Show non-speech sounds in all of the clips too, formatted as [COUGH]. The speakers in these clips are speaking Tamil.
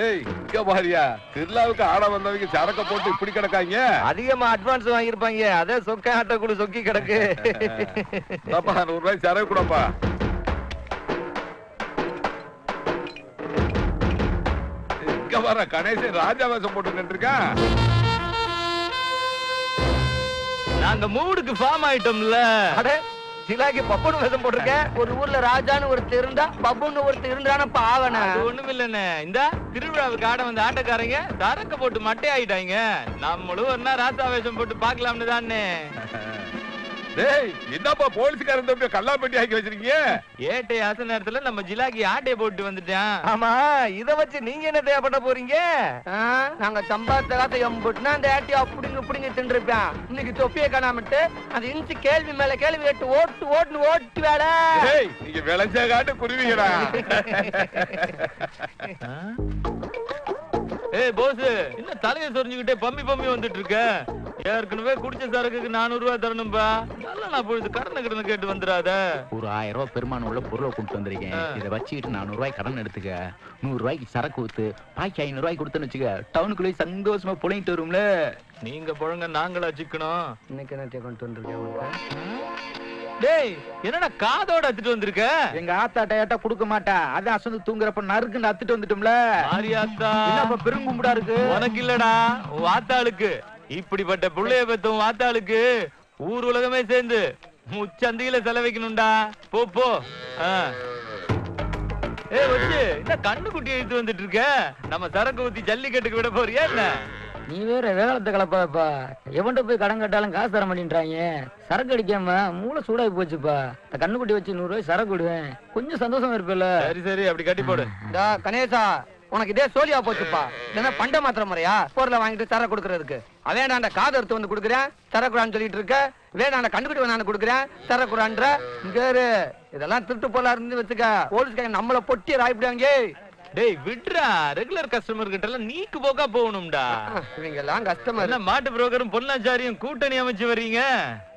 ஏய் இங்க பாரியா. திருவிழாவுக்கு ஆட வந்தவங்க சரக்க போட்டு இப்படி கிடக்காங்க? அதிகமா அட்வான்ஸ் வாங்கியிருப்பாங்க. அதே சொக்க ஆட்ட கூட சொக்கி கிடக்கு. [LAUGHS] பாப்பா நூறு ரூபாய் சரக்கு கூடப்பா. இங்க வர கணேசன் ராஜா வேஷம் போட்டு நின்றுருக்கான் நாங்க மூடுக்கு ஃபார்ம் ஆயிட்டோம்ல. அட சிலாக்கி பப்புனு வேஷம் போட்டிருக்க ஒரு ஊர்ல ராஜான்னு ஒருத்தர் இருந்தா பப்புன்னு ஒருத்தர் இருந்தானப்ப ஆவன ஒண்ணும் இல்லண்ணே. இந்த திருவிழாவுக்கு ஆட வந்த ஆட்டக்காரங்க சரக்க போட்டு மட்டை ஆயிட்டாங்க நம்மளும் ஒரு நாள் ராசா வேஷம் போட்டு பாக்கலாம்னு தானே [LAUGHS] டேய் என்னப்பா போலீஸ்காரன் தம்பி கல்லாப்பட்டி ஆக்கி வச்சிருக்கீங்க. ஏட்டை ஆசை நேரத்துல நம்ம ஜிலாக்கி ஆட்டைய போட்டு வந்துட்டான். ஆமா இத வச்சு நீங்க என்ன தேவைப்பட போறீங்க? நாங்க காசை எம்புட்டுனா அந்த ஏட்டி அப்படிங்க இப்படிங்க தின்றுருப்பேன். இன்னைக்கு தொப்பியை காணாமட்டு அந்த இன்ச்சு கேள்வி மேல கேள்வி கேட்டு ஓட்டு ஓட்டுன்னு ஓட்டு வேலை. டேய் நீங்க விளைஞ்ச காட்டு குருவிங்கடா ஏய் போஸ் என்ன தலைய சொரிஞ்சுக்கிட்டே பம்மி பம்மி வந்துட்டு இருக்க. ஏற்கனவே குடிச்ச சரக்குக்கு நானூறு ரூபாய் தரணும்பா. நல்லா நான் பொழுது கடனை கடனை கேட்டு வந்துடாத. ஒரு ஆயிரம் ரூபாய் பெருமானம் உள்ள பொருளை கொண்டு வந்திருக்கேன். இதை வச்சுக்கிட்டு நானூறு ரூபாய் கடன் எடுத்துக்க. நூறு ரூபாய்க்கு சரக்கு ஊத்து பாக்கி ஐநூறு ரூபாய் கொடுத்தேன்னு வச்சுக்க டவுனுக்குள்ளே சந்தோஷமா புழையிட்டு வரும்ல. நீங்க புழங்க நாங்களா சிக்கணும். இன்னைக்கு என்ன கொண்டு வந்திருக்கேன் டேய் என்னடா காதோட அத்துட்டு வந்திருக்க? எங்க ஆத்தா டயட்டா கொடுக்க மாட்டா. அதான் அசந்து தூங்குறப்ப நறுக்குன்னு அத்துட்டு வந்துட்டோம்ல. மாரியாத்தா. என்னப்பா பெருங்கும்படா இருக்கு? உனக்கு இல்லடா உன் வாத்தாளுக்கு இப்படிப்பட்ட புள்ளைய பெத்த உன் வாத்தாளுக்கு ஊர் உலகமே சேர்ந்து முச்சந்தியில செலவைக்கணும்டா. போ போ. ஏய் வச்சு என்ன கண்ணு குட்டி இழுத்து வந்துட்டு இருக்க? நம்ம சரக்கு ஊத்தி ஜல்லிக்கட்டுக்கு விட போறியா என்ன? நீ வேற வேகலத்தை கலப்பாப்பா எவன்கிட்ட போய் கடன் கட்டாலும் காசு தர மாட்டேன்றாங்க. சரக்கு அடிக்காம மூளை சூடாகி போச்சுப்பா. இந்த கண்ணுக்குட்டி வச்சு நூறு ரூபாய் சரக்கு விடுவேன். கொஞ்சம் சந்தோஷமா இருப்பில்ல. சரி சரி அப்படி கட்டி போடு. கணேசா. உனக்கு இதே சோழியா போச்சுப்பா. என்ன பண்ட மாத்திர முறையா? பொருளை வாங்கிட்டு தர கொடுக்கறதுக்கு. அவன் காது எடுத்து வந்து கொடுக்குறேன் தரக்கூடான்னு சொல்லிட்டு இருக்க? வேணாண்ட கண்டுக்கிட்டு வேணான்னு கொடுக்குறேன் தரக்கூடான்ற பேரு இதெல்லாம் திருட்டு போலா இருந்து வச்சுக்க. போலீஸ்காரங்க நம்மள பொட்டி ராய்ப்பிடுவாங்க டேய் விட்றா. ரெகுலர் கஸ்டமர் கிட்ட எல்லாம் நீக்கு போக்கா போகணும்டா. இவங்க எல்லாம் கஷ்டமா என்ன மாட்டு புரோக்கரும் பொன்னாச்சாரியும் கூட்டணி அமைச்சு வர்றீங்க?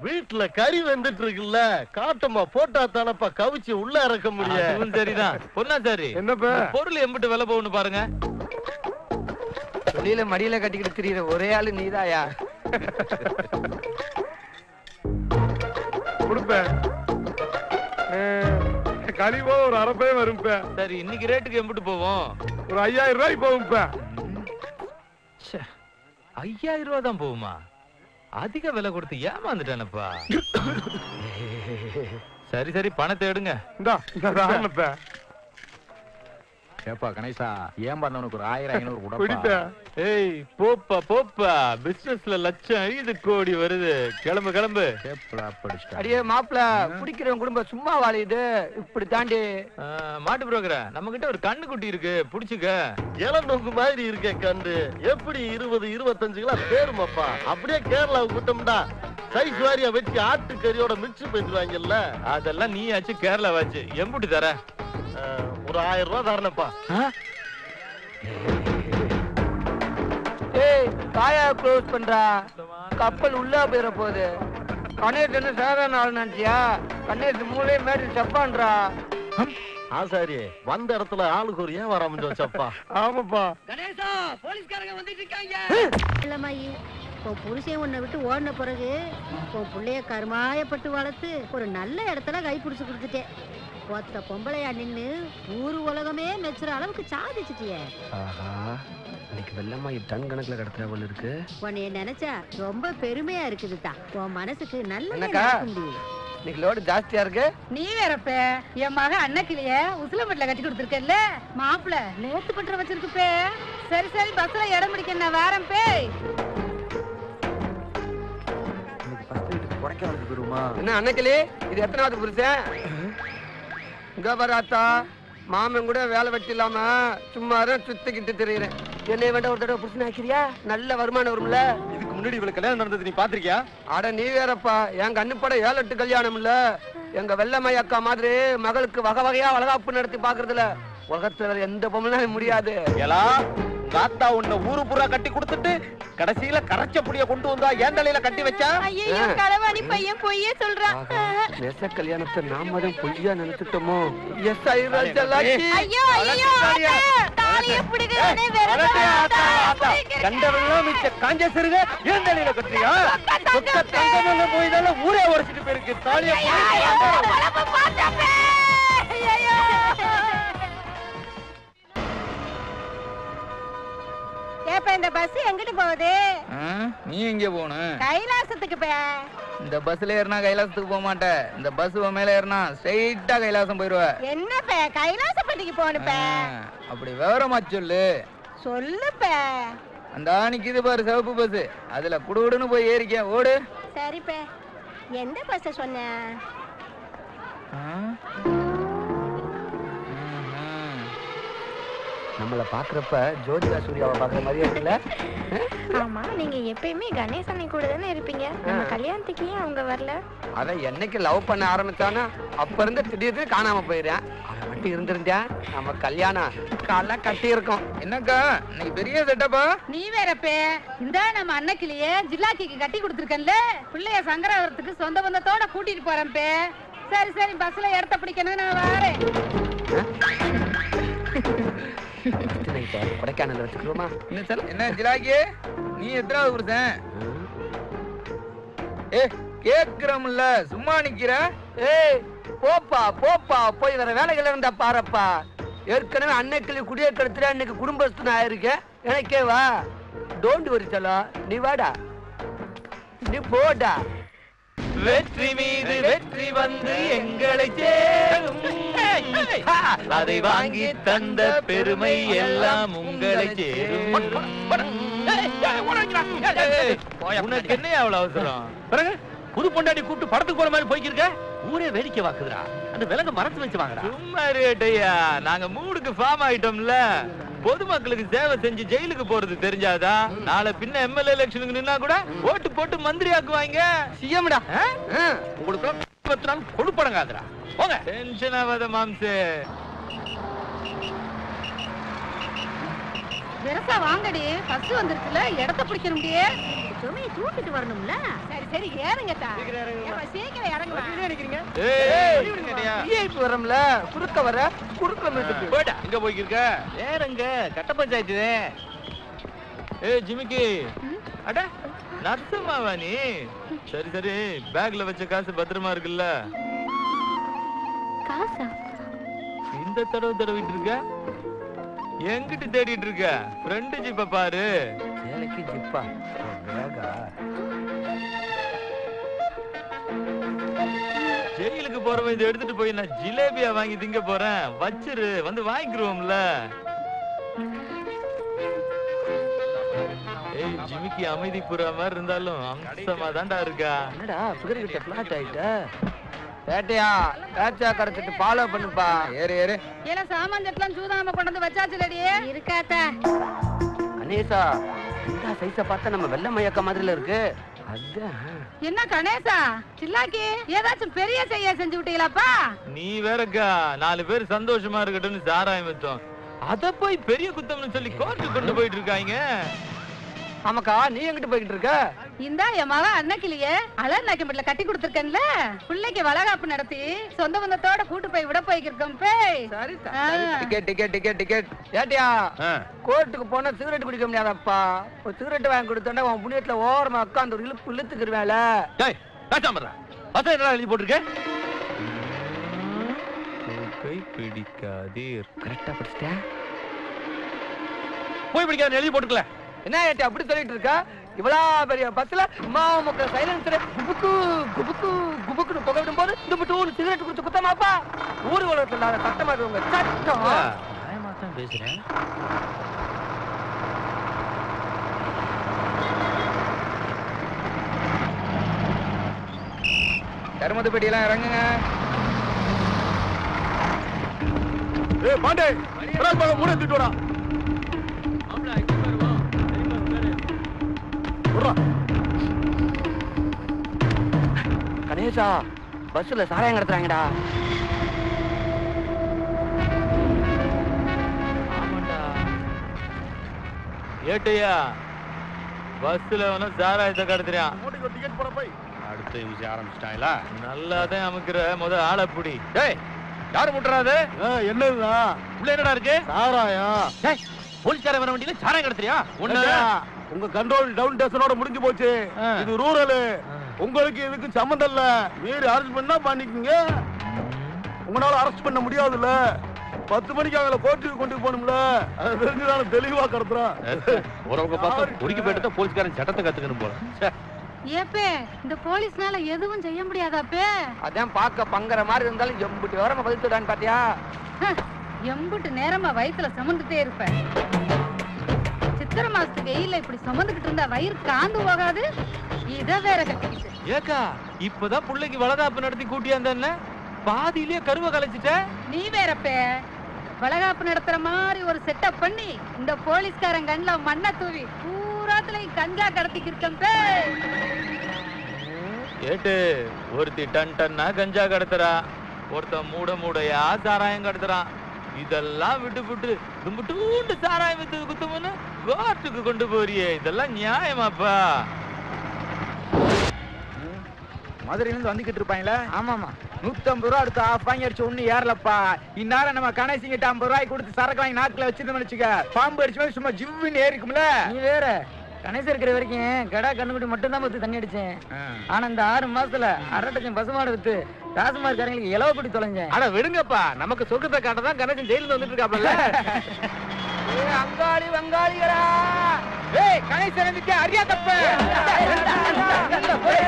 வீட்டுல கறி வந்துட்டு இருக்குல்ல காட்டமா போட்டா தானப்பா கவிச்சு உள்ள இறக்க முடியும் சரிதான். பொன்னாச்சாரி என்னப்பா? பொருள் எம்பிட்டு விலை போகணும் பாருங்க. வெளியில மடியில கட்டிக்கிட்டு திரியிற ஒரே ஆளு நீதாயா? கொடுப்பேன். கழிவோ ஒரு அரப்பே வரும்பேன் சரி இன்னைக்கு ரேட்டுக்கு எம்பிட்டு போவோம். ஒரு ஐயாயிரம் ரூபாய் போகும்பேன் ச்சே, ஐயாயிரம் ரூபா தான் போகுமா? அதிக விலை கொடுத்து ஏமாந்துட்டானப்பா. [COUGHS] சரி சரி பணத்தை எடுங்க. இந்தா இந்த ஏப்பா கணேசா ஏன் பண்ணவனுக்கு ஒரு ஆயிரம் ஐநூறு கூட பிடிப்பேன் ஏய் போப்பா போப்பா. பிசினஸ்ல லட்சம் ஐந்து கோடி வருது. கிளம்பு கிளம்பு. கேப்படா படிச்சுட்டா. அடியே மாப்பிள குடிக்கிறவன் குடும்பம் சும்மா வாழியுது. இப்படி தாண்டி. மாட்டு புரோக்கர நம்ம கிட்ட ஒரு கண்ணு குட்டி இருக்கு. புடிச்சுக்க. இளநொங்கு மாதிரி இருக்கே கண்டு எப்படி இருபது இருபத்தஞ்சு கிலோ தேருமாப்பா அப்படியே கேரளாவுக்கு விட்டோம்டா. சைஸ் வாரியா வச்சு ஆட்டுக்கறியோட மிக்ஸ் பண்ணிடுவாங்கல்ல. அதெல்லாம் நீ ஆச்சு கேரளா வாச்சு எம்புட்டு தர ஒரு ஆயிரம் ரூபாய் தரணப்பா ஏய் காயா க்ளோஸ் பண்றா. கப்பல் உள்ள போயிட போகுது. கணேஷ் என்ன சாதாரண ஆள் நினைச்சியா? கணேஷ் மூளை மேட்டு செப்பான்றா. ஆசாரி வந்த இடத்துல ஆளுக்கு ஒரு ஏன் வர முடியும் வச்சப்பா ஆமாப்பா. கணேசா போலீஸ்காரங்க வந்துட்டு இருக்காங்க. இல்லம்மாயி உன் புருஷன் உன்னை விட்டு ஓடின பிறகு உன் புள்ளைய கருமாயப்பட்டு வளர்த்து ஒரு நல்ல இடத்துல கை பிடிச்சு கொடுத்துட்டேன். ஒத்த பொம்பளையா நின்னு ஊரு உலகமே மெச்சுற அளவுக்கு சாதிச்சிட்டியே. ஆஹா இன்னைக்கு வெள்ளம்மா டன் கணக்குல கடத்துற போல இருக்கு. உன்னைய நினைச்சா ரொம்ப பெருமையா இருக்குதுதா உன் மனசுக்கு நல்ல? இன்னைக்கு லோடு ஜாஸ்தியா இருக்கு. நீ வேறப்ப என் மக அன்னக்கிளிய உசிலம்பட்டில கட்டி கொடுத்துருக்கல மாப்பிள நேத்து பண்ற வச்சிருக்குப்பே. சரி சரி பஸ்ல இடம் பிடிக்க நான் வாரேன் பேய் என்ன அன்னைக்கிளி இது எத்தனாவது புருஷன்? இங்க வராத்தா மாமன் கூட வேலை வெட்டி இல்லாம சும்மா சுத்திக்கிட்டு தெரியுறேன். என்னை வேண்டாம் ஒரு தடவை புருஷன் ஆக்கிறியா நல்ல வருமானம் வரும்ல. இதுக்கு முன்னாடி இவளுக்கு கல்யாணம் நடந்தது நீ பாத்திருக்கியா? அட நீ வேறப்பா. என் கண்ணுப்பட ஏழு எட்டு கல்யாணம் இல்ல. எங்க வெள்ளம்மை அக்கா மாதிரி மகளுக்கு வகை வகையா வளகாப்பு நடத்தி பாக்குறதுல. உலகத்துல எந்த பொம்மலும் முடியாது. ஏலா தாத்தா உன்னை ஊரு பூரா கட்டி கொடுத்துட்டு கடைசியில கரைச்ச புடிய கொண்டு வந்தா ஏன் தலையில கட்டி வச்சா? ஐயோ களவாணி பையன் பொய்யே சொல்றான் நெச கல்யாணத்தை நாம தான் பொய்யா நினைச்சிட்டோமோ எஸ் ஐ ராஜலாக்கி ஐயோ ஐயோ தாலிய பிடிக்கிறவனே வேற கண்டவெல்லாம் மிச்ச காஞ்ச சிறுக ஏன் தலையில கட்டுறியா? சொக்க தங்கமல்ல போய் தானே ஊரே உடைச்சிட்டு போயிருக்கு. தாலிய இந்த பஸ் எங்கிட்டு போகுது? நீ எங்க போகணும் கைலாசத்துக்கு பே இந்த பஸ்ல ஏறினா கைலாசத்துக்கு போக மாட்டேன் இந்த பஸ் மேல ஏறினா ஸ்ட்ரைட்டா கைலாசம் போயிருவ. என்ன பே கைலாசப்பட்டிக்கு போகணும் பே அப்படி விவரமா சொல்லு. சொல்லு பே அந்த நிக்குது பாரு சிவப்பு பஸ் அதுல குடுகுடுன்னு போய் ஏறிக்க. ஓடு. சரி பே எந்த பஸ் சொன்ன ஆ? ம்ஹும். நம்மள பாக்குறப்ப ஜோதிகா சூர்யாவை பாக்குற மாதிரியே இருக்குல்ல? ஆமா நீங்க எப்பயுமே கணேசனை கூட தானே இருப்பீங்க. நம்ம கல்யாணத்துக்கு ஏன் அவங்க வரல. அவன் என்னைக்கு லவ் பண்ண ஆரம்பிச்சானா அப்ப இருந்து திடீர்னு காணாம போயிடுறான். அவன் மட்டும் இருந்திருந்தா நம்ம கல்யாணம் கால கட்டி இருக்கோம் என்னக்கா இன்னைக்கு பெரிய செட்டப்பா? நீ வேறப்பே இந்த நம்ம அன்னைக்கிலேயே ஜில்லாக்கிக்கு கட்டி கொடுத்துருக்கேன்ல. பிள்ளைய சங்கராவரத்துக்கு சொந்த பந்தத்தோட கூட்டிட்டு போறேன் பே. சரி சரி பஸ்ல இடத்த பிடிக்கணும் நான் வரேன். கொடைக்கானல் வச்சுக்கிறோமா என்ன சொல்ல என்ன ஜிலாக்கி நீ எத்தனாவது புருஷன் ஏ கேக்குறோம்ல. சும்மா நிக்கிற? ஏய் போப்பா போப்பா. போய் வேற வேலைகள் இருந்தா பாருப்பா. ஏற்கனவே அன்னைக்கு குடியேற்றத்துல அன்னைக்கு குடும்பஸ்தன் ஆயிருக்கேன் எனக்கே வா. டோன்ட் வரி நீ வாடா. நீ போடா. வெற்றி மீது வெற்றி வந்து எங்களை சேரும். அதை வாங்கி தந்த பெருமை எல்லாம் உங்களை சேரும். உனக்கு என்ன அவ்வளவு அவசரம்? பிறகு புது பொண்டாட்டி கூப்பிட்டு படத்துக்கு போற மாதிரி போய்க்கிருக்க? ஊரே வேடிக்கை வாக்குதுடா அந்த விலங்க மரத்து வச்சு வாங்கடா. சும்மா இருக்கட்டையா நாங்க மூடுக்கு ஃபார்ம் ஆயிட்டோம்ல. பொதுமக்களுக்கு சேவை செஞ்சு ஜெயிலுக்கு போறது தெரிஞ்சாதா? நாளை பின்ன எம்எல்ஏ எலெக்ஷனுக்கு நின்னா கூட ஓட்டு போட்டு மந்திரி ஆக்குவாங்க சிஎம்டா உங்களுக்கு கொழுப்படங்காதுடா போங்க. டென்ஷன் ஆகாத மாம்சே. பெருசா வாங்கடி. பஸ் வந்துருச்சுல இடத்த பிடிக்க முடியே சுமையை தூக்கிட்டு வரணும்ல. சரி சரி ஏறுங்க சீக்கிரம் விஐபி வரம்ல குறுக்க வர குறுக்க மீட்டுக்கு போயிட்டா எங்க போய்க்கிருக்க? வேறங்க கட்ட பஞ்சாயத்து ஏய் ஜிமிக்கி. அட நர்சமாவா நீ? சரி சரி பேக்ல வச்ச காசு பத்திரமா இருக்குல்ல. காசா? இந்த தடவை தடவிட்டு இருக்க? எங்கிட்டு தேடிட்டு இருக்க? ஃப்ரெண்டு ஜிப்ப பாரு. சேலைக்கு ஜிப்பா? வேகா ஜெயிலுக்கு போறவன் இதை எடுத்துட்டு போய் நான் ஜிலேபியா வாங்கி திங்க போறேன். வச்சிரு வந்து வாங்கிக்குருவோம்ல ஏய் ஜிமிக்கி அமைதி புறா மாதிரி இருந்தாலும் அம்சமா தான்டா இருக்கா? என்னடா பிகர் கிட்ட பிளாட் ஆயிட்ட? பேட்டையா பேச்சா கரைச்சிட்டு ஃபாலோ பண்ணுப்பா. ஏறு ஏறு. ஏன்னா சாமான் செட்லாம் சூதாம கொண்டு வந்து வச்சாச்சுலடி இருக்காத்தா அனேசா இந்த சைஸ பார்த்தா நம்ம வெள்ளை மயக்க மாதிரில இருக்கு. என்ன கணேசா? சில்லாக்கி ஏதாச்சும் பெரிய செய்ய செஞ்சு விட்டீங்களாப்பா? நீ வேறக்கா நாலு பேர் சந்தோஷமா இருக்கட்டும்னு சாராயம் வச்சோம். அத போய் பெரிய குத்தம்னு சொல்லி கோர்ட்டு கொண்டு போயிட்டு இருக்காங்க. ஆமாக்கா நீ எங்கிட்டு போய்கிட்டு இருக்க? இந்த என் மகன் அன்னைக்கிலேயே அலர் நாக்கம்பட்டில கட்டி கொடுத்துருக்கேன்ல. பிள்ளைக்கு வளகாப்பு நடத்தி சொந்த பந்தத்தோட கூட்டு போய் விட போய்க்கிருக்கோம் பேய். டிக்கெட் டிக்கெட் டிக்கெட் டிக்கெட் ஏட்டியா? கோர்ட்டுக்கு போனா சிகரெட் குடிக்க முடியாதப்பா. ஒரு சிகரெட் வாங்கி கொடுத்தோன்னா உன் புண்ணியத்துல ஓரமா உட்காந்து ஒரு இழுப்பு இழுத்துக்கிருவேல என்ன எழுதி போட்டிருக்க? கை பிடிக்காதீர். கரெக்டா படிச்சிட்டேன் போய் பிடிக்காத எழுதி போட்டுக்கல. என்ன ஏட்டி அப்படி சொல்லிட்டு இருக்க? இவ்வளோ பெரிய பஸ்ல மாமுக்க சைலன்சர் குபுக்கு குபுக்கு குபுக்குன்னு புகை விடும் போது இந்த மட்டும் ஒரு சிகரெட் குடிச்சு குத்தமாப்பா? ஊர் உலகத்துல இல்லாத சட்டமா இருக்கவங்க. சட்டம் நியாயமா தான் பேசுறேன். கருமத்து பெட்டியெல்லாம் இறங்குங்க. ஏய் பாண்டே மூட தூக்கிட்டு கணேசா பஸ்ல சாராயம் கடத்துறாங்கடா. ஆமாண்டா. ஏட்டையா பஸ்ல அவன சாராயத்தை கடத்துறான். டிக்கெட் போட போய். அடுத்த விஷயம் ஆரம்பிச்சிட்டாங்களா? நல்லாதான் அமுக்குற முத ஆளை புடி. டேய் யாரு முட்டுறாது என்னதுண்ணா உள்ள என்னடா இருக்கு? சாராயா டேய் போலீஸ்காரன் வர வண்டியில சாராயம் கடத்துறியா? ஒண்ணு உங்க கண்ட்ரோல் டவுன் ஸ்டேஷனோட முடிஞ்சு போச்சு. இது ரூரல் உங்களுக்கு இதுக்கு சம்மந்தம் இல்ல. மீறி அரெஸ்ட் பண்ணா பண்ணிக்கங்க. உங்களால அரெஸ்ட் பண்ண முடியாதுல்ல. பத்து மணிக்கு அவங்கள கோர்ட்டுக்கு கொண்டு போகணும்ல. அது தெரிஞ்சு நான் தெளிவா கடத்துறேன். உறவுங்க பார்த்தா பொறுக்கி போயிட்டு தான் போலீஸ்காரன் சட்டத்தை கத்துக்கணும் போல. ஏப்பே இந்த போலீஸ்னால எதுவும் செய்ய முடியாதாப்பே அதான் பார்க்க பங்கற மாதிரி இருந்தாலும் எம்பிட்டு வரமா பதித்துடான்னு பாத்தியா? எம்புட்டு நேரமா வயித்துல சுமந்துட்டே இருப்பேன் சித்திரை மாசத்து வெயில்ல இப்படி சுமந்துகிட்டு இருந்தா வயிறு காந்து போகாது? இத வேற கட்டிக்கிட்டு. ஏக்கா இப்பதான் பிள்ளைக்கு வளகாப்பு நடத்தி கூட்டியாந்தேன்ன பாதியிலேயே கருவை கலைச்சிட்ட? நீ வேறப்பே. வளகாப்பு நடத்துற மாதிரி ஒரு செட்டப் பண்ணி இந்த போலீஸ்காரன் கண்ணுல மண்ணை தூவி பூராத்துலயும் கஞ்சா கடத்திக்கிருக்கேன் பே. ஏட்டு ஒருத்தி டன் டன்னா கஞ்சா கடத்துறா. ஒருத்தன் மூட மூடையா சாராயம் கடத்துறான். இதெல்லாம் விட்டு விட்டு தும்புட்டூண்டு சாராயம் வித்து குத்துமுன்னு? கோர்ட்டுக்கு கொண்டு போறியே? இதெல்லாம் நியாயமாப்பா. மதுரையில இருந்து வந்துகிட்டு இருப்பாங்களே? ஆமாமா நூத்தம்பது ரூபா அடுத்து ஆஃப் வாங்கி அடிச்சு ஒண்ணு ஏறலப்பா. இந்நேரம் நம்ம கணேசிங்கிட்ட ஐம்பது ரூபாய்க்கு கொடுத்து சரக்கு வாங்கி நாக்குல வச்சிருந்தோம்னு வச்சுக்க பாம்பு அடிச்சு சும்மா ஜிவ்வுன்னு ஏறிக்கும்ல? நீ வேற. கணேசன் இருக்கிற வரைக்கும் கடா கண்ணுக்குட்டி மட்டும் தான் பத்து தண்ணி அடிச்சேன். ஆனா இந்த ஆறு மாசத்துல அரை டஜன் பசுமாடு வித்து ராசமார்காரங்களுக்கு இலவ குடி தொலைஞ்சேன். அட விடுங்கப்பா. நமக்கு சொக்கத்தை காட்ட தான் கணேசன் ஜெயில வந்துட்டு இருக்காப்ல அங்காளி வங்காளிகளா. ஏய் கணேசன் வந்துட்டு அறியா தப்ப. ஒண்டி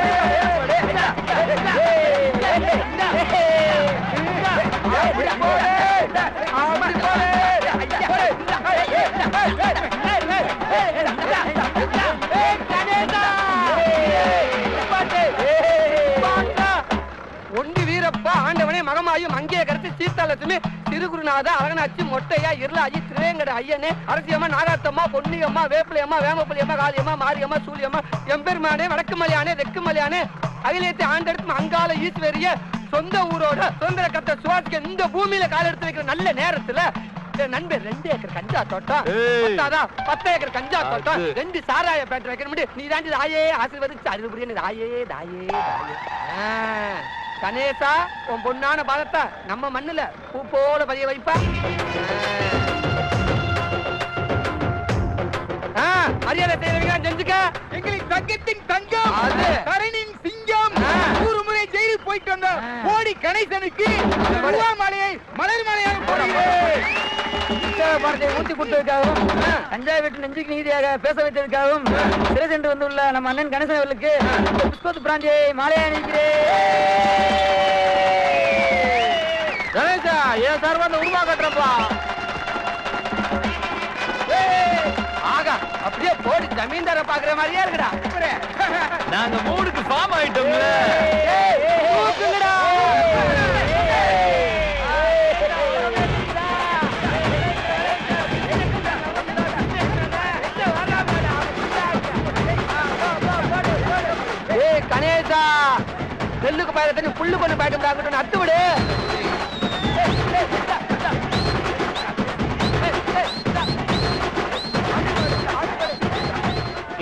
சீத்தாலட்சுமி திருகுருநாத அழகனாச்சி மொட்டையா இருளாஜி திருவேங்கட ஐயனே அரசியம்மா நாகாத்தம்மா பொன்னியம்மா வேப்பிலையம்மா வேமப்பள்ளியம்மா காளியம்மா மாரியம்மா சூலியம்மா எம்பெருமானே வடக்குமலையானே தெக்குமலையானே அகிலத்தை ஆண்டெடுத்து அங்கால ஈஸ்வரிய சொந்த ஊரோட சுதந்திர கத்த சுவாசிக்க இந்த பூமியில கால் எடுத்து வைக்கிற நல்ல நேரத்துல நண்பர் ரெண்டு ஏக்கர் கஞ்சா தோட்டம்? பத்து ஏக்கர் கஞ்சா தோட்டம். ரெண்டு சாராய பேட்டர் வைக்கிற முடியும் நீ தாண்டி தாயே ஆசீர்வதிச்சு அருள்புரியன்னு தாயே தாயே ஆ, கணேசா உன் பொண்ணான பாதத்தை நம்ம மண்ணுல பூ போல பதிய வைப்பா. மரியாதை செய்யறவங்க செஞ்சுக்க எங்களுக்கு தங்கத்தின் தங்கம். அது. போயிட்டு வந்த கோடி கணேசனுக்கு மாலையை மலர் மாலையாக போடுகிறேன். ஊத்தி கொடுத்ததுக்காகவும் கஞ்சா வீட்டு நெஞ்சுக்கு நீதியாக பேச வைத்ததுக்காகவும் சிறை சென்று வந்துள்ள நம்ம அண்ணன் கணேசன் அவர்களுக்கு புஷ்பத்து பிராந்தியை மாலையா நினைக்கிறேன் கணேசா ஏன் சார் வந்து உருவா கட்டுறப்பா போடி ஜமீன்தார பாக்குற மாதிரியே இருக்குடா. நாங்க மூணுக்கு ஃபார்ம் ஆயிட்டோம்ல கணேசா நெல்லுக்கு பாயிர தண்ணி புல்லு பண்ணு பாயிட்டு அங்கிட்டு அத்து விடு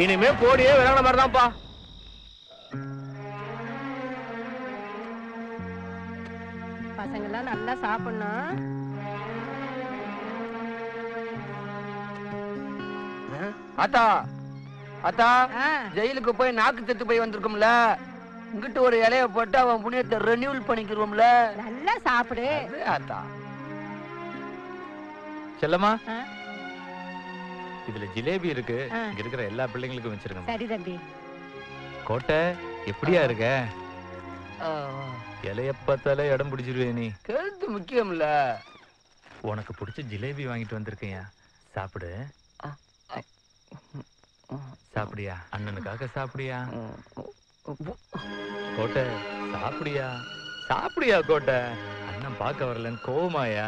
இனிமே போடியே விளங்கின மாதிரி தான்ப்பா பசங்க எல்லாம் நல்லா சாப்பிடணும். அத்தா அத்தா ஆ, ஜெயிலுக்கு போய் நாக்கு செத்து போய் வந்திருக்கோம்ல. இங்கிட்டு ஒரு இலைய போட்டு அவன் புண்ணியத்தை ரெனியூல் பண்ணிக்கிறோம்ல நல்லா சாப்பிடு. அது அத்தா செல்லம்மா. இதுல ஜிலேபி இருக்கு. இங்க இருக்கிற எல்லா பிள்ளைங்களுக்கும் வச்சிருக்கேன் சரி தம்பி. கோட்டை எப்படியா இருக்க? இலைய பார்த்தாலே இடம் பிடிச்சிருவே நீ. கழுத்து முக்கியம்ல. உனக்கு பிடிச்ச ஜிலேபி வாங்கிட்டு வந்திருக்கேன்யா. சாப்பிடு. சாப்பிடியா? அண்ணனுக்காக சாப்பிடியா? கோட்டை சாப்பிடியா? சாப்பிடியா கோட்டை? அண்ணன் பார்க்க வரலன்னு கோவமாயா?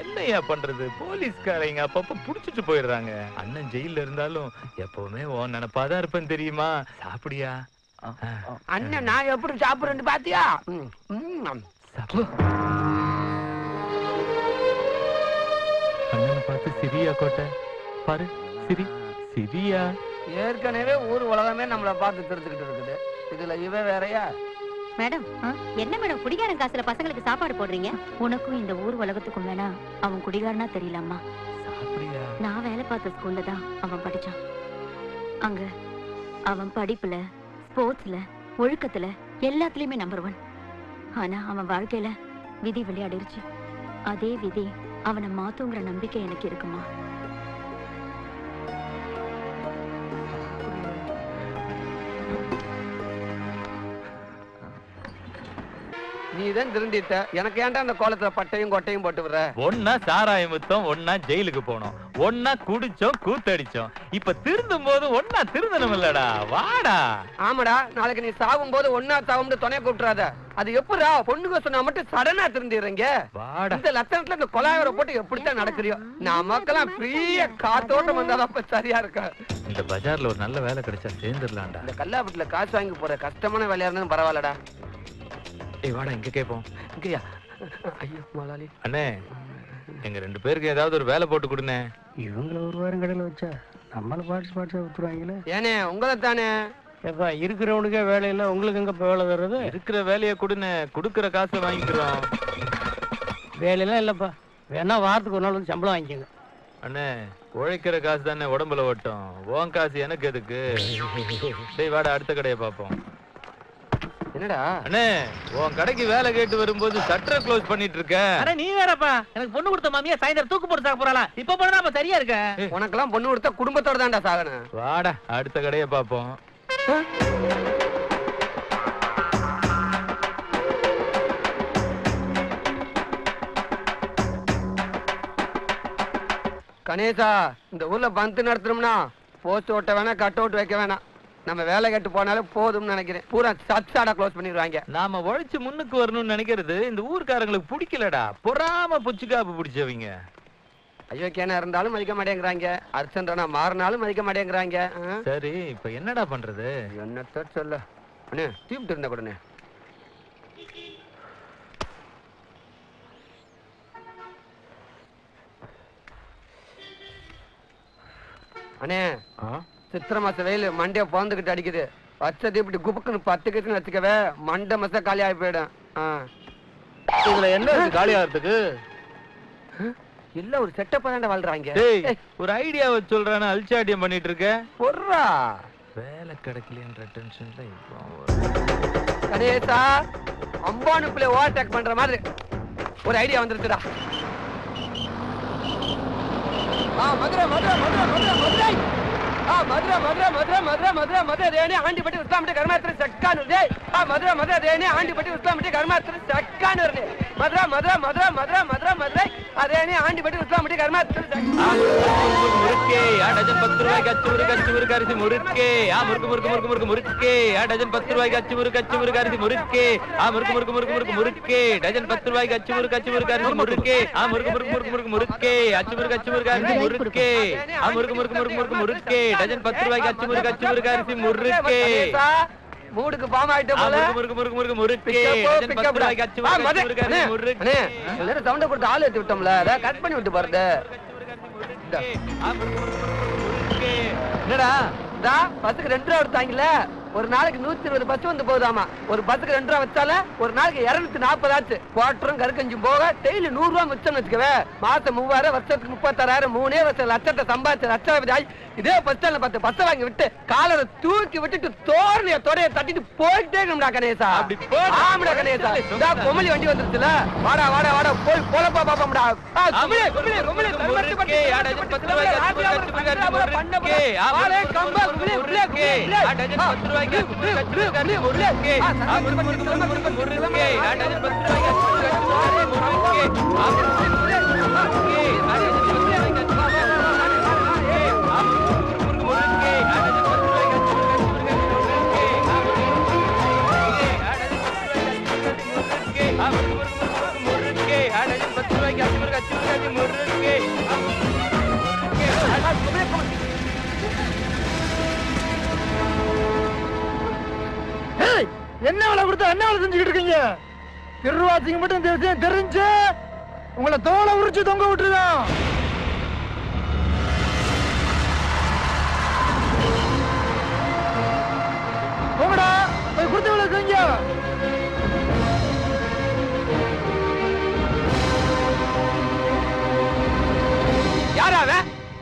என்னய்யா பண்றது? போலீஸ்காரங்க அப்பப்ப புடிச்சிட்டு போயிடுறாங்க. அண்ணன் ஜெயில்ல இருந்தாலும் எப்பவுமே உன் நினைப்பாதான் இருப்பேன் தெரியுமா? சாப்பிடியா? அண்ணன் நான் எப்படி சாப்பிடுறேன்னு பாத்தியா? அண்ணனை பார்த்து சிரியா கோட்டை. பாரு சிரி சிரியா. ஏற்கனவே ஊர் உலகமே நம்மளை பார்த்து தெரிஞ்சுக்கிட்டு இருக்குது. இதுல இவ வேறயா? மேடம் என்ன மேடம் குடிகாரன் காசுல பசங்களுக்கு சாப்பாடு போடுறீங்க? உனக்கும் இந்த ஊர் உலகத்துக்கும் வேணா அவன் குடிகாரனா தெரியலம்மா. நான் வேலை பார்த்த ஸ்கூல்ல தான் அவன் படிச்சான். அங்க அவன் படிப்புல ஸ்போர்ட்ஸ்ல ஒழுக்கத்துல எல்லாத்துலயுமே நம்பர் ஒன் ஆனா அவன் வாழ்க்கையில விதி விளையாடிருச்சு. அதே விதி அவனை மாத்துங்கிற நம்பிக்கை எனக்கு இருக்குமா? நீ தான் திருந்திட்ட. எனக்கு ஏன்டா அந்த கோலத்துல பட்டையும் கொட்டையும் போட்டு விடுற? ஒன்னா சாராய முத்தம் ஒன்னா ஜெயிலுக்கு போனோம். ஒன்னா குடிச்சோம் கூத்தடிச்சோம். இப்ப திருந்தும் போது ஒன்னா திருந்தணும் இல்லடா வாடா. ஆமாடா நாளைக்கு நீ சாகும் போது ஒன்னா சாகும்னு துணைய கூப்பிட்டுறாத. அது எப்படிடா? பொண்ணுங்க சொன்னா மட்டும் சடனா திருந்திடுறீங்க. வாடா. இந்த லட்சணத்துல இந்த கொலாயரை போட்டு எப்படித்தான் நடக்கிறியோ? நமக்கெல்லாம் ஃப்ரீயா காத்தோட்டம் வந்தாதான் சரியா இருக்கா இந்த பஜார்ல ஒரு நல்ல வேலை கிடைச்சா சேர்ந்துடலாம்டா. இந்த கல்லாப்பட்டில காசு வாங்கி போற கஷ்டமான வேலையா இருந்தாலும் பரவாயில்லடா. வாடா இங்க கேப்போம். இங்கயா? ஐயோ முதலாளி. அண்ணே எங்க ரெண்டு பேருக்கு ஏதாவது ஒரு வேலை போட்டு கொடுண்ணே. இவங்கள ஒரு வாரம் கடையில் வச்சா நம்மள பாட்ஸ் பாட்ஸா விட்டுருவாங்களே ஏனே உங்களை தானே ஏப்பா இருக்கிறவனுக்கே வேலை இல்லை உங்களுக்கு எங்க வேலை தர்றது? இருக்கிற வேலையை கொடுண்ணே கொடுக்கிற காசை வாங்கிக்கிறோம். வேலையெல்லாம் இல்லப்பா. வேணா வாரத்துக்கு ஒரு நாள் வந்து சம்பளம் வாங்கிக்கோங்க. அண்ணே உழைக்கிற காசு தானே உடம்புல ஓட்டும் உன் காசு எனக்கு எதுக்கு? [LAUGHS] டேய் வாடா அடுத்த கடையை பார்ப்போம். என்னடா? அண்ணே உன் கடைக்கு வேலை கேட்டு வரும்போது சட்டரை க்ளோஸ் பண்ணிட்டு இருக்க அட நீ வேறப்பா. எனக்கு பொண்ணு கொடுத்த மாமியா சாயந்தரம் தூக்கு போட்டு சாக போறாளா? இப்ப போனா அப்ப சரியா இருக்க? உனக்கெல்லாம் பொண்ணு கொடுத்தா குடும்பத்தோட தான்டா சாகணும். வாடா அடுத்த கடையை பார்ப்போம். கணேசா இந்த ஊர்ல பந்து நடத்தணும்னா போஸ்ட் ஓட்ட வேணாம் கட் அவுட் வைக்க வேணாம். நம்ம வேலை கட்டு போனாலே போதும்னு நினைக்கிறேன். பூரா சச்சாடா க்ளோஸ் பண்ணிடுவாங்க. நாம உழைச்சு முன்னுக்கு வரணும்னு நினைக்கிறது இந்த ஊர்க்காரங்களுக்கு பிடிக்கலடா. பொறாம புச்சுக்காப்பு பிடிச்சவங்க. ஐயோக்கியானா இருந்தாலும் மதிக்க மாட்டேங்கிறாங்க. அர்ச்சன்றனா மாறினாலும் மதிக்க மாட்டேங்கிறாங்க? சரி இப்ப என்னடா பண்றது? என்னத்த சொல்ல? அண்ணே தீப்ட்டு இருந்த கூடனே அண்ணே சித்திரை மாச வெயில் மண்டைய பிறந்துகிட்டு அடிக்குது. வச்ச தீப்பிட்டு குபுக்குன்னு பத்து கிட்டுன்னு வச்சுக்கவே மண்டை மச காலி ஆகி போயிடும். ஆ. இதுல என்ன இருக்கு காலியாகிறதுக்கு? இல்ல ஒரு செட்டப்பா தாண்டா வாழ்றாங்க. டேய் ஒரு ஐடியாவை சொல்றானே அல்சாட்டியம் பண்ணிட்டு இருக்க? பொர்றா. வேலை கிடைக்கலன்ற டென்ஷன்ல இப்போ கணேசா அம்பானு பிள்ளை ஓவர்டேக் பண்ற மாதிரி ஒரு ஐடியா வந்துருச்சுடா. ஆ மதுரை மதுரை மதுரை மதுரை மதுரை. முறுக்கே டஜன் பத்து ரூபாய்க்கு அச்சு முறுக்கு அச்சு முறுக்கு அரிசி முறுக்கே. மூடுக்கு பாம் ஆயிட்ட போல. முறுக்கு முறுக்கு முறுக்கு முறுக்கு டஜன் பத்து ரூபாய்க்கு அச்சு முறுக்கு. அரிசி எல்லாரும் சவுண்ட கொடுத்து ஆள் ஏத்தி விட்டோம்ல. அதை கட் பண்ணி விட்டு முறுக்கே என்னடா? பஸ்ஸுக்கு ரெண்டு ரூபா எடுத்தாங்கல்ல ஒரு நாளைக்கு நூத்தி இருபது பஸ் வந்து போகுதாமா? ஒரு பஸ்ஸுக்கு ரெண்டு ரூபா வச்சால ஒரு நாளைக்கு இருநூத்தி நாற்பது ஆச்சு. குவாட்டரும் கருக்கஞ்சும் போக டெய்லி நூறு ரூபா மிச்சம் வச்சுக்கவே மாசம் மூவாயிரம் வருஷத்துக்கு முப்பத்தாறாயிரம் மூணே வருஷம் லட்சத்தை சம்பாதிச்ச லட்சாதிபதி ஆகி இதே பஸ் ஸ்டாண்ட்ல பத்து பஸ்ஸை வாங்கி விட்டு காலரை தூக்கி விட்டுட்டு தோரணைய தொடைய தட்டிட்டு போயிட்டே இருக்கணும்டா கணேசா. ஆமாடா கணேசா. இதா கொமலி வண்டி வந்துருச்சுல. வாடா வாடா வாடா போய் போலப்பா பாப்போம்டா. குமிழி, தர்மத்தை ரூபாய்க்கு கம்பா, பத்து ரூபாய்க்கு முருகன் முருகன் முருகன் முறுக்கு பாசிங்க மட்டும் இந்த தெரிஞ்சு உங்களை தோலை உரிச்சு தொங்க விட்டுருதான் போங்கடா போய் கொடுத்தவளை செஞ்ச யாராவ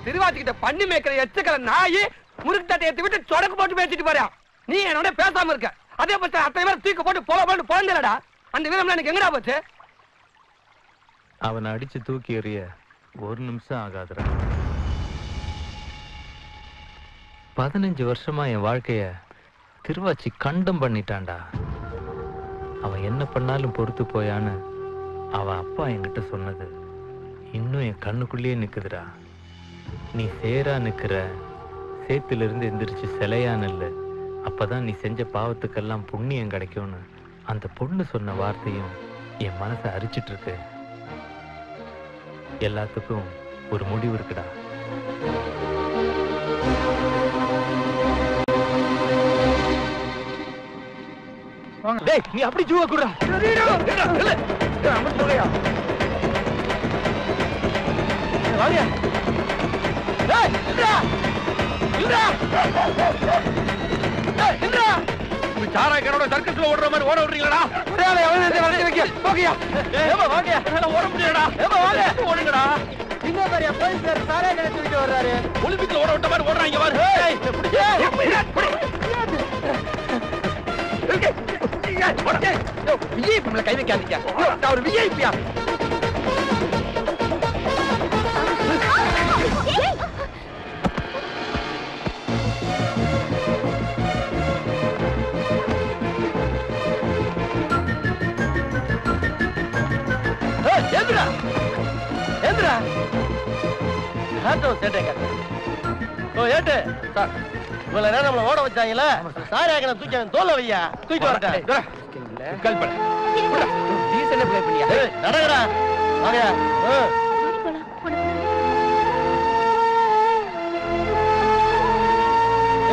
திருவாத்திக்கிட்ட பண்ணி மேய்க்கிற எச்சுக்கிற நாயி முறுக்கு தட்டை எடுத்து விட்டு சொடக்கு போட்டு பேசிட்டு போறியா நீ என்னோட பேசாம இருக்க. அதே பட்சம் அத்தனை பேர் தூக்கு போட்டு போல போட்டு போந்தலடா அந்த வீரம் எனக்கு எங்கடா போச்சு? அவனை அடிச்சு தூக்கி எறிய ஒரு நிமிஷம் ஆகாதுடா. பதினஞ்சு வருஷமா என் வாழ்க்கைய திருவாச்சி கண்டம் பண்ணிட்டான்டா. அவன் என்ன பண்ணாலும் பொறுத்து போயான்னு அவன் அப்பா என்கிட்ட சொன்னது. இன்னும் என் கண்ணுக்குள்ளேயே நிக்குதுடா. நீ சேரா நிக்கிற சேத்துல இருந்து எந்திரிச்சு சிலையா நில்லு. அப்பதான் நீ செஞ்ச பாவத்துக்கெல்லாம் புண்ணியம் கிடைக்கும்னு. அந்த பொண்ணு சொன்ன வார்த்தையும் என் மனசை அரிச்சிட்டு இருக்கு எல்லாத்துக்கும் ஒரு முடிவு இருக்குடா. டேய் நீ அப்படி ஜூவ குடுறா. சாரா கனோட சர்க்கஸ்ல ஓடுற மாதிரி ஓட விடுறீங்களா ஓட முடியலடா ஓடுங்கடா ஒலிம்பிக்ல ஓட விட்ட மாதிரி ஓடுறாங்க பாரு விஐபி கை வைக்காதீங்க ஒரு விஐபியா சேட்டேங்க ஓ ஏட்டு சார் இவ்வளவு நேரம் நம்மள ஓட வச்சாங்கல்ல சாரி. ஆக்கன தூக்கி அவன் தோல்ல வையா? தூக்கிட்டு வரட்டேன். கல்பனை டீசல் ப்ளே பண்ணியா? நடங்கடா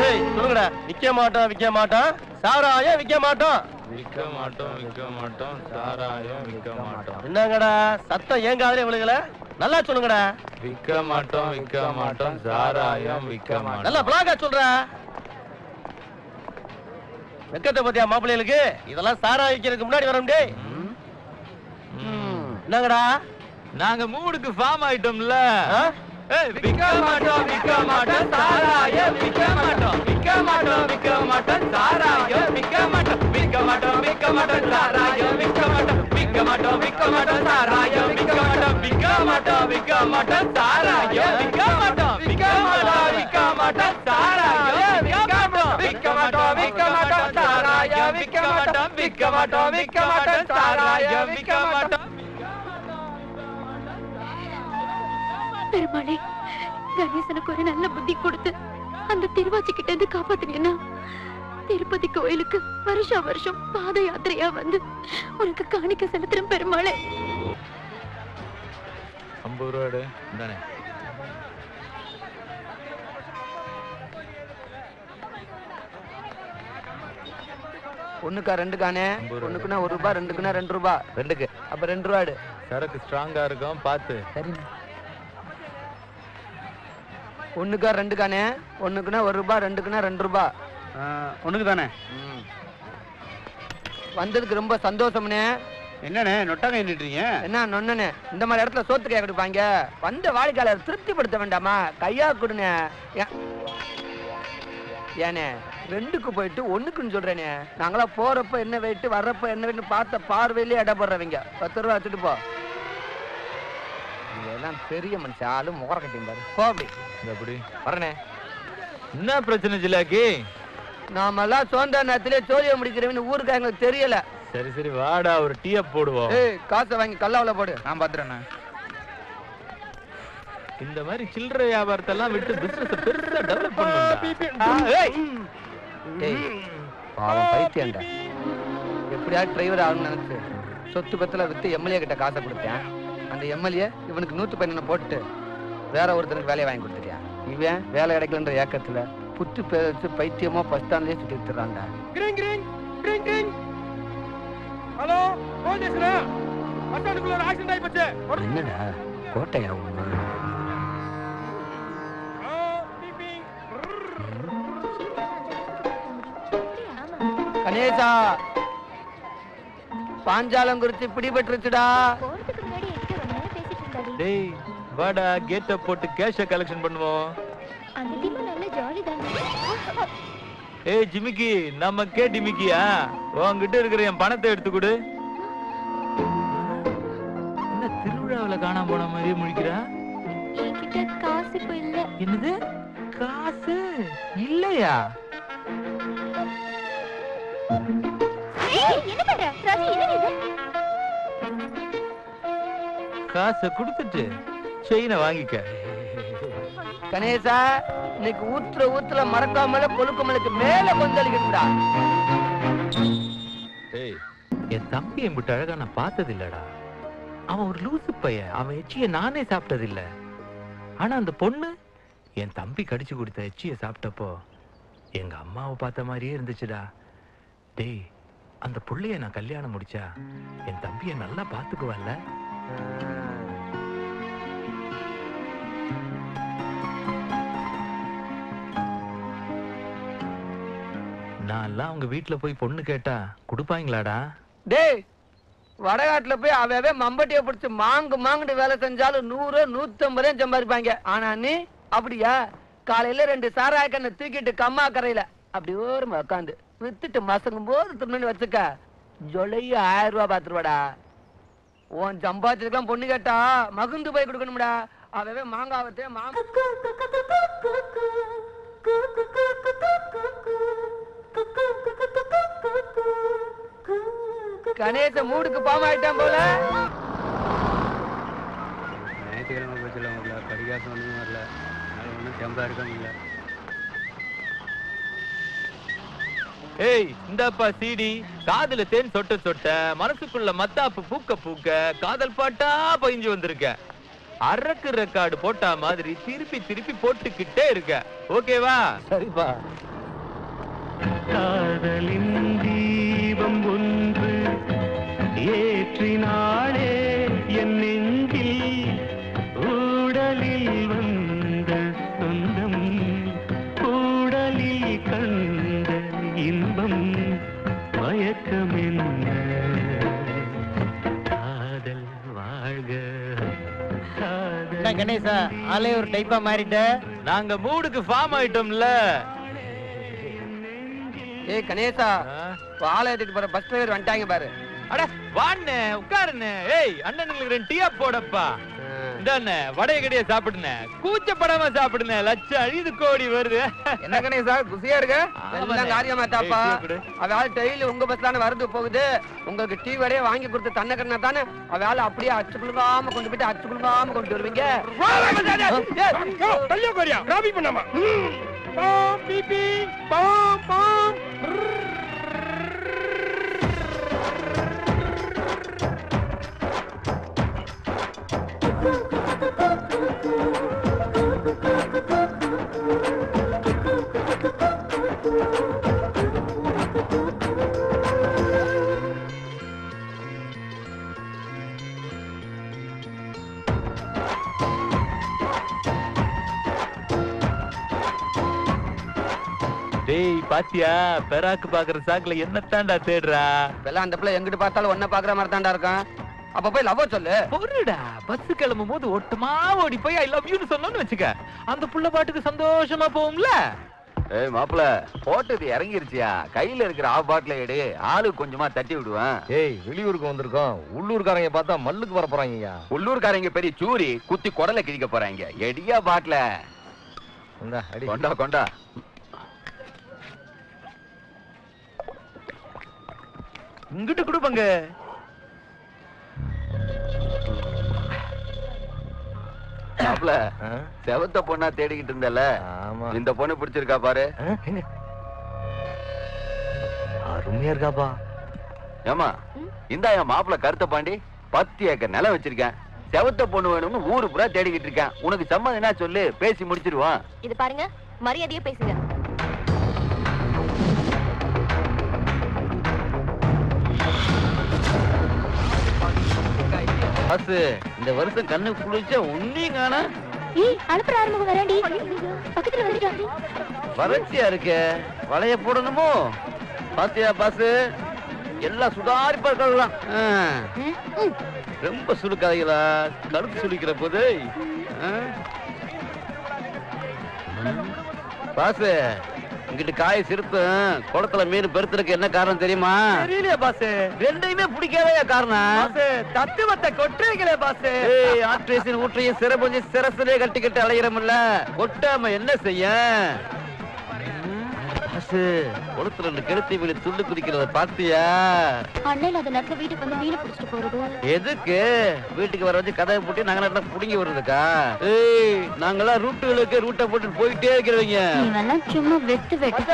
ஏய் சொல்லுங்கடா. விக்க மாட்டோம் விக்க மாட்டோம். சாராயம் விக்க மாட்டோம். விற்க மாட்டோம் விற்க மாட்டோம் சாராயம் விற்க மாட்டோம். என்னங்கடா சத்தம் ஏன் காதலே விழுகல நல்லா சொல்லுங்கடா. விற்க மாட்டோம் விற்க மாட்டோம் சாராயம் விற்க மாட்டோம். நல்லா பிளாகா சொல்ற. வெக்கத்தை பத்தியா மாப்பிள்ளைகளுக்கு? இதெல்லாம் சாரா விக்கிறதுக்கு முன்னாடி வரும் டேய் என்னங்கடா? நாங்க மூடுக்கு ஃபார்ம் ஆயிட்டோம்ல. விற்க மாட்டோம் விற்க மாட்டோம் சாராயம் விற்க மாட்டோம். விற்க மாட்டோம் விற்க மாட்டோம் சாராயம் விற்க மாட்டோம். விற்க மாட்டோம் மாட்டோம் மாட்டோம் மாட்டோம் மாட்டோம் மாட்டோம் மாட்டோம் மாட்டோம் மாட்டோம் மாட்டோம் மாட்டோம் மாட்டோம் மாட்டோம் மாட்டோம் மாட்டோம் மாட்டோம் மாட்டோம் மாட்டோம் பெருமாளே கணேசனுக்கு ஒரு நல்ல புத்தி கொடுத்து அந்த திருவாச்சி கிட்ட இருந்து காப்பாத்துனீங்கன்னா திருப்பதி கோயிலுக்கு வருஷா வருஷம் பாத யாத்திரையா வந்து உனக்கு காணிக்க செலுத்துறேன் பெருமாளே. ஐம்பது ரூபா எடு. இந்தானே. ஒண்ணுக்கா ரெண்டுக்கானே. ஒண்ணுக்குன்னா ஒரு ரூபாய் ரெண்டுக்குன்னா ரெண்டு ரூபாய் ரெண்டுக்கு. அப்ப ரெண்டு ரூபா எடு. சரக்கு ஸ்ட்ராங்கா இருக்கும் பார்த்து. ஒண்ணுக்கா ரெண்டுக்கானே? ஒண்ணுக்குன்னா ஒரு ரூபாய் ரெண்டுக்குன்னா ரெண்டு ரூபாய் ஒண்ணுக்கு தானே வந்ததுக்கு ரொம்ப சந்தோஷம்னே. என்னண்ணே நொட்டாங்க நின்றுட்டீங்க என்ன நொண்ணனே இந்த மாதிரி இடத்துல சோத்து கையா கொடுப்பாங்க. வந்த வாடிக்கையாளர் திருப்திப்படுத்த வேண்டாமா? கையா கொடுனே ஏன்? ரெண்டுக்கு போயிட்டு ஒண்ணுக்குன்னு சொல்றேனே நாங்களா போறப்ப என்ன வெயிட்டு வர்றப்ப என்ன வெயிட்டு பார்த்த பார்வையிலே இட போடுறவங்க. பத்து ரூபா வச்சுட்டு போ. இதெல்லாம் பெரிய மனுஷன் ஆளு முகர கட்டியும் பாரு. போ அப்படி. அப்படி வரனே என்ன பிரச்சனை ஜிலாக்கி? நாமெல்லாம் சோந்தா நேரத்திலே சோழிய முடிக்கிறவன்னு ஊருக்கு எங்களுக்கு தெரியல. சரி சரி வாடா ஒரு டீ போடுவோம். ஏய் காசை வாங்கி கல்லாவுல போடு. நான் பாத்துறேண்ணே. இந்த மாதிரி சில்லறை வியாபாரத்தெல்லாம் விட்டு பிசினஸ் பெருசா டெவலப் பண்ணுடா ஏய். பாவம் பைத்தியம்டா. எப்படியாவது டிரைவர் ஆகணும்னு நினைச்சு சொத்து பத்துல வித்து எம்எல்ஏ கிட்ட காசை கொடுத்தேன். அந்த எம்எல்ஏ இவனுக்கு நூத்து பதினொன்று போட்டுட்டு வேற ஒருத்தனுக்கு வேலையை வாங்கி கொடுத்துட்டியா? இவன் வேலை கிடைக்கலன்ற ஏக்கத்துல புத்து பேச்சு பைத்தியமோ பஸ் ஸ்டாண்ட்லயே சுத்தி வித்துறான்டா கிரிங் கிரிங் கிரிங் கிரிங். ஹலோ பேசுறா பஸ் ஸ்டாண்டுக்குள்ள ஒரு ஆக்சிடென்ட் ஆயி போச்சு என்னடா கோட்டையா கணேசா பாஞ்சாலம் குறித்து பிடிபட்டுருச்சுடா டேய் வாடா கேட்ட போட்டு கேஷ கலெக்ஷன் பண்ணுவோம். அந்த டீம் நல்ல ஜாலி தானே ஏய் ஜிமிக்கி நமக்கே டிமிக்கியா உன்கிட்ட இருக்கிற என் பணத்தை எடுத்து கொடு. என்ன திருவிழாவுல காணாம போன மாதிரியே முழிக்கிறா? என்கிட்ட காசு இப்ப இல்ல. என்னது? காசு? இல்லையா? என்ன பண்ற? ராஜி என்ன இது? காசை கொடுத்துட்டு செயினை வாங்கிக்க. கணேசா இன்னைக்கு ஊத்துற ஊத்துல மறக்காமல கொழுக்கமலுக்கு மேல கொந்தளிக்கணும்டா ஏய் என் தம்பி என்கிட்ட அழகா நான் பார்த்தது இல்லடா அவன் ஒரு லூசு பையன். அவன் எச்சிய நானே சாப்பிட்டது இல்ல ஆனா அந்த பொண்ணு என் தம்பி கடிச்சு கொடுத்த எச்சிய சாப்பிட்டப்போ எங்க அம்மாவை பார்த்த மாதிரியே இருந்துச்சுடா. டேய் அந்த புள்ளைய நான் கல்யாணம் முடிச்சா என் தம்பிய நல்லா பாத்துக்குவல்ல நான்லாம் அவங்க வீட்டுல போய் பொண்ணு கேட்டா கொடுப்பாங்களாடா? டேய் வடகாட்டுல போய் அவவே மம்பட்டியை பிடிச்சு மாங்கு மாங்குட்டு வேலை செஞ்சாலும் நூறு நூத்தம்பதே சம்பாதிப்பாங்க. ஆனா நீ அப்படியா? காலையில ரெண்டு சாராய கண்ணை தூக்கிட்டு கம்மா கரையில. அப்படி ஓரமா உட்காந்து வித்துட்டு மசங்கும் போது திரும்பி வச்சுக்க ஜொலைய ஆயிரம் ரூபாய் பாத்துருவாடா. உன் சம்பாதிச்சதுக்கெல்லாம் பொண்ணு கேட்டா மகுந்து போய் கொடுக்கணும்டா. அவவே மாங்காவத்தே மாங்க கணேச மூடுக்கு பாவம் ஆயிட்டான் போல. ஞாயிற்றுக்கிழமை வரல ஒன்றும் வரல. அதனால ஒன்றும் தெம்பா இருக்க முடியல. ஏய் இந்தாப்பா சீடி. காதுல தேன் சொட்ட சொட்ட மனசுக்குள்ள மத்தாப்பு பூக்க பூக்க காதல் பாட்டா பயிஞ்சு வந்திருக்க. அரக்கு ரெக்கார்டு போட்டா மாதிரி திருப்பி திருப்பி போட்டுக்கிட்டே இருக்க. ஓகேவா? சரிப்பா. காதலின் தீபம் ஒன்று ஏற்றினாளே என் நெஞ்சில். ஊடலில் வந்த சொந்தம் கூடலில் கண்ட இன்பம் மயக்கம் என்ன காதல் வாழ்க. கணேசா ஆளே ஒரு டைப்பா மாறிட்ட. நாங்க மூடுக்கு ஃபார்ம் ஆயிட்டோம்ல. ஏய் கணேசா? பாலை ஏத்திட்டு போற பஸ் டிரைவர் வந்துட்டாங்க பாரு. அட வாண்ணே உட்காருண்ணே. ஏய் அண்ணனுங்களுக்கு ரெண்டு டீயா போடப்பா. இந்தாண்ணே வடைய கடையை சாப்பிடுனே கூச்சப்படாம சாப்பிடுனே லட்சம் அழிது கோடி வருது. என்ன கணேசா குசியா இருக்க. எல்லாம் காரியமா தாப்பா. அவள் டெய்லி உங்க பஸ் தானே வருது போகுது. உங்களுக்கு டீ வடையே வாங்கி கொடுத்து தன்ன கண்ணா தானே அவள் அப்படியே அச்சு குழுங்காம கொண்டு போயிட்டு அச்சு குழுங்காம கொண்டு வருவீங்க. கல்யாணம் ராபி பண்ணாமா? பாம் பிபி பாம் பாம் டேய் பாத்தியா? பெராக்கு பாக்குற சாக்குல என்னத்தாண்டா தேடுறா? இப்பெல்லாம் அந்த பிள்ளை எங்கிட்டு பார்த்தாலும் ஒன்ன பாக்குற மாதிரி தாண்டா இருக்கான். அப்ப போய் லவ் சொல்லு. பொருடா பஸ் கிளம்பும் போது ஒட்டுமா ஓடி போய் ஐ லவ் யூன்னு சொன்னோம்னு வச்சுக்க. அந்த புள்ள பாட்டுக்கு சந்தோஷமா போகும்ல? ஏய் மாப்பிள போட்டது இறங்கிருச்சியா? கையில இருக்கிற ஆஃப் பாட்டில எடு ஆளு கொஞ்சமா தட்டி விடுவேன். ஏய் வெளியூருக்கு வந்திருக்கோம். உள்ளூர்காரங்க பார்த்தா மல்லுக்கு வர போறாங்கய்யா. உள்ளூர்காரங்க பெரிய சூரி குத்தி குடலை கிழிக்க போறாங்க. எடியா பாட்டில. கொண்டா கொண்டா. இங்கிட்டு கொடுப்பங்க. மாப்பிள ஆ? செவத்த பொண்ணா தேடிக்கிட்டு இருந்தல ஆமா. இந்த பொண்ணு பிடிச்சிருக்கா பாரு? அருமையா இருக்காப்பா. ஏமா இந்தா என் மாப்பிள கருத்த பாண்டி பத்து ஏக்கர் நிலம் வச்சிருக்கேன். செவத்த பொண்ணு வேணும்னு ஊரு பூரா தேடிக்கிட்டு இருக்கேன். உனக்கு சம்மதம் என்ன சொல்லு பேசி முடிச்சிருவான் இது பாருங்க மரியாதையா பேசுங்க. பஸ் இந்த வருஷம் கண்ணு குளிச்ச உன்னையும் காணா. ஏய் அனுப்புற ஆரம்பம் வரேன்டி பக்கத்துல வந்துட்டாங்க வறட்சியா இருக்க. வளைய போடணுமோ? பாத்தியா பாஸ் எல்லாம் சுதாரிப்பா இருக்கலாம் ரொம்ப சுடுக்காதீங்களா கழுத்து சுடிக்கிற போது. பாசு இங்கிட்டு காய் சிறுத்தும் குளத்துல மீன் பெருத்துறதுக்கு என்ன காரணம் தெரியுமா? தெரியலையா பாஸ் ரெண்டையுமே பிடிக்காதே காரணம். தத்துவத்தை கொட்டுறீங்களே பாஸ் ஏய் ஆட்ரேஷன் ஊற்றையும் சிற கொஞ்சம் சிரசிலே கட்டிக்கிட்டு அலையிறமில்ல கொட்டாம என்ன செய்ய? பாசு குளத்துல ரெண்டு கெளுத்தி மீன் துள்ளு குதிக்கிறத பாத்தியா அண்ணன் அந்த நேரத்துல வீட்டுக்கு வந்து மீனை பிடிச்சிட்டு போறது. எதுக்கு? வீட்டுக்கு வர வச்சு கதவை போட்டு நாங்க நேரத்துல புடுங்கி வருதுக்கா ஏய் நாங்கெல்லாம் ரூட்டுகளுக்கு ரூட்டை போட்டு போயிட்டே இருக்கிறவங்க. சும்மா வெத்து வெட்டு.